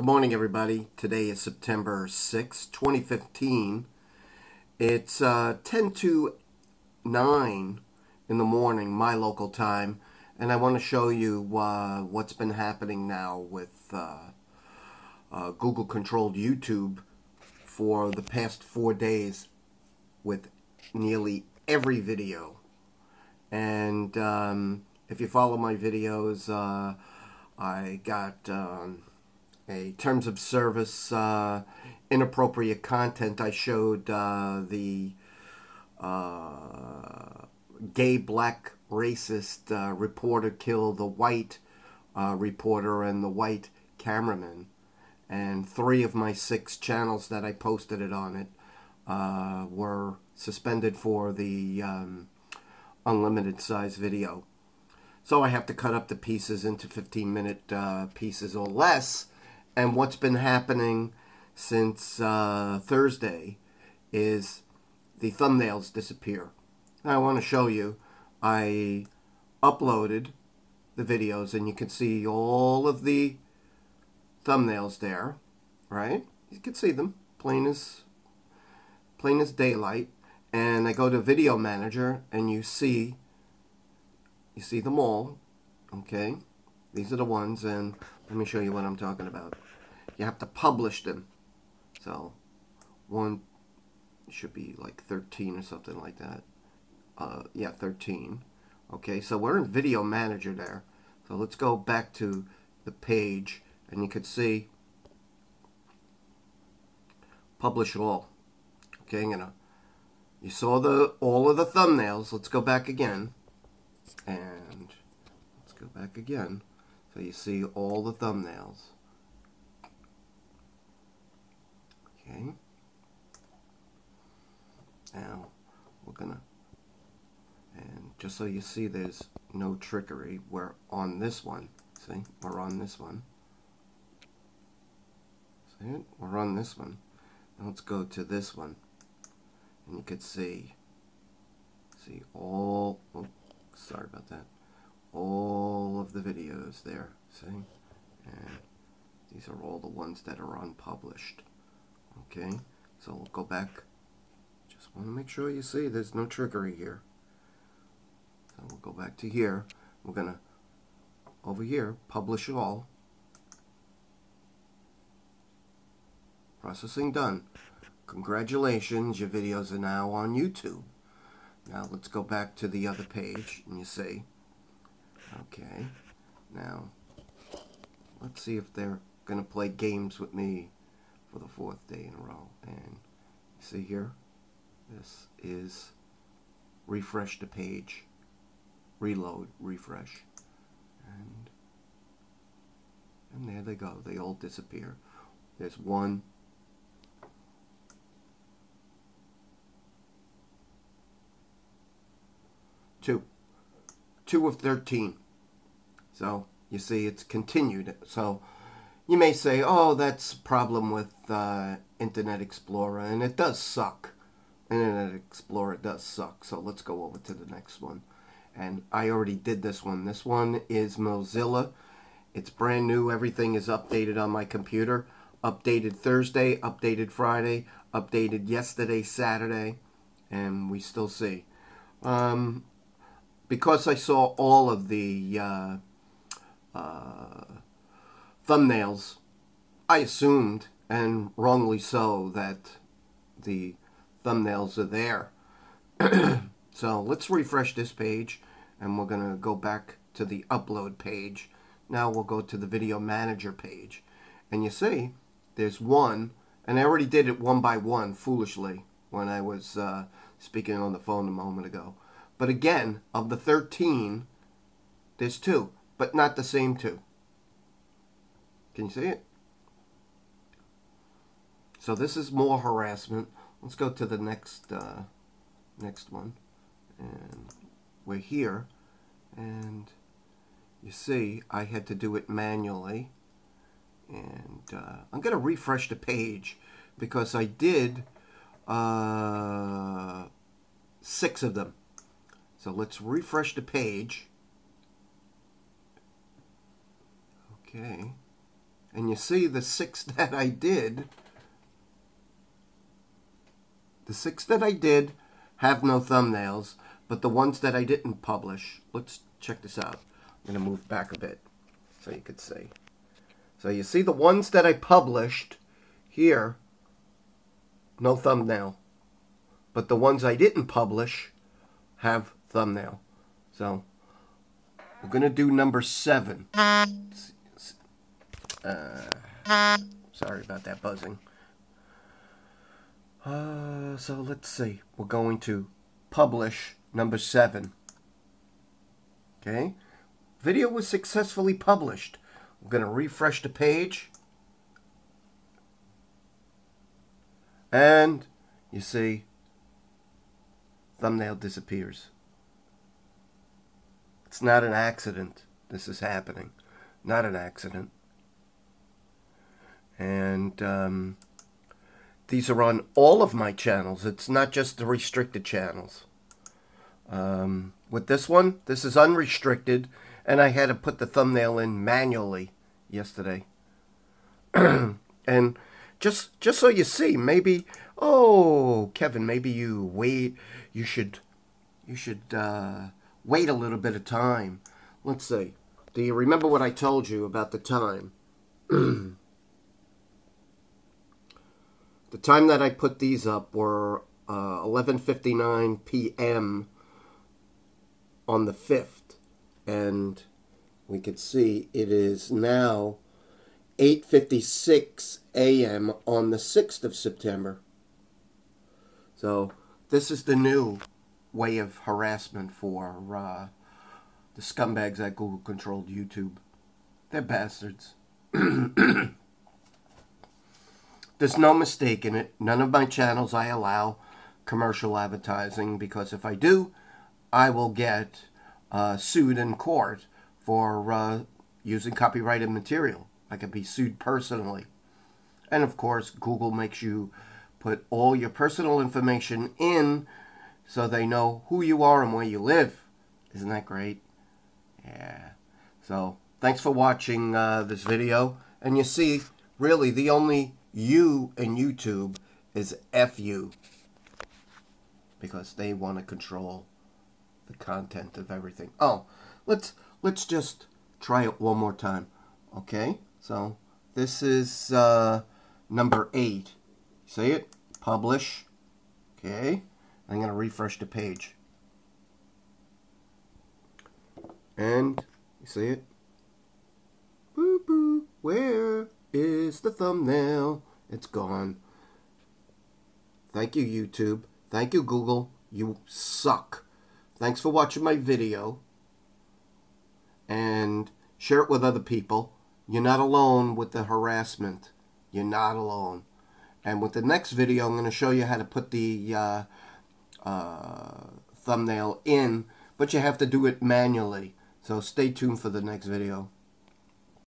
Good morning, everybody. Today is September 6, 2015. It's uh, 10 to 9 in the morning, my local time, and I want to show you uh, what's been happening now with uh, uh Google controlled YouTube for the past four days with nearly every video. And um, if you follow my videos, uh, I got. Um, a terms of service uh, inappropriate content. I showed uh, the uh, gay black racist uh, reporter kill the white uh, reporter and the white cameraman. And three of my six channels that I posted it on it uh, were suspended for the um, unlimited size video. So I have to cut up the pieces into 15 minute pieces or less and what's been happening since uh, Thursday is the thumbnails disappear. Now I want to show you. I uploaded the videos and you can see all of the thumbnails there, right? You can see them plain as plain as daylight. And I go to Video Manager and you see you see them all. Okay, these are the ones, and let me show you what I'm talking about. You have to publish them. So, one should be like 13 or something like that. Uh, yeah, 13. Okay, so we're in Video Manager there. So let's go back to the page, and you can see publish all. Okay, I'm gonna. You saw the all of the thumbnails. Let's go back again, and let's go back again. So you see all the thumbnails. Okay. Now, we're gonna, and just so you see there's no trickery, we're on this one. See, we're on this one. See it? We're on this one. Now let's go to this one. And you can see, see all, oh, sorry about that all of the videos there. See? And these are all the ones that are unpublished. Okay? So we'll go back. Just want to make sure you see there's no trickery here. So we'll go back to here. We're going to, over here, publish all. Processing done. Congratulations, your videos are now on YouTube. Now let's go back to the other page and you see Okay. Now, let's see if they're going to play games with me for the fourth day in a row. And see here, this is refresh the page, reload, refresh. And, and there they go. They all disappear. There's one, two. 2 of 13. So you see it's continued. So you may say, oh, that's a problem with uh, Internet Explorer, and it does suck. Internet Explorer does suck. So let's go over to the next one. And I already did this one. This one is Mozilla. It's brand new. Everything is updated on my computer. Updated Thursday, updated Friday, updated yesterday, Saturday, and we still see. Um, because I saw all of the uh, uh, thumbnails, I assumed, and wrongly so, that the thumbnails are there. so let's refresh this page, and we're going to go back to the upload page. Now we'll go to the video manager page. And you see, there's one, and I already did it one by one, foolishly, when I was uh, speaking on the phone a moment ago. But again, of the 13, there's two, but not the same two. Can you see it? So this is more harassment. Let's go to the next uh, next one. And we're here. And you see, I had to do it manually. And uh, I'm going to refresh the page because I did uh, six of them. So let's refresh the page. Okay. And you see the six that I did, the six that I did have no thumbnails, but the ones that I didn't publish, let's check this out. I'm going to move back a bit so you could see. So you see the ones that I published here, no thumbnail. But the ones I didn't publish have thumbnail. So we're going to do number seven. Uh, sorry about that buzzing. Uh, so let's see. We're going to publish number seven. Okay. Video was successfully published. I'm going to refresh the page. And you see, thumbnail disappears. It's not an accident. This is happening. Not an accident. And um, these are on all of my channels. It's not just the restricted channels. Um, with this one, this is unrestricted, and I had to put the thumbnail in manually yesterday. and just just so you see, maybe oh Kevin, maybe you wait. You should you should uh, wait a little bit of time. Let's see. Do you remember what I told you about the time? the time that I put these up were uh, 11:59 p.m. on the 5th and we could see it is now 8:56 a.m. on the 6th of September. So this is the new way of harassment for uh, the scumbags that Google controlled YouTube. They're bastards. There's no mistake in it. None of my channels I allow commercial advertising because if I do, I will get uh, sued in court for uh, using copyrighted material. I could be sued personally. And of course, Google makes you put all your personal information in so they know who you are and where you live. Isn't that great? Yeah. So, thanks for watching uh, this video. And you see, really, the only you in YouTube is FU. Because they want to control the content of everything. Oh, let's let's just try it one more time. Okay? So, this is uh, number 8. See it? Publish. Okay? I'm going to refresh the page. And, you see it? Boo boo, where is the thumbnail? It's gone. Thank you, YouTube. Thank you, Google. You suck. Thanks for watching my video. And share it with other people. You're not alone with the harassment. You're not alone. And with the next video, I'm going to show you how to put the uh, uh, thumbnail in, but you have to do it manually. So stay tuned for the next video.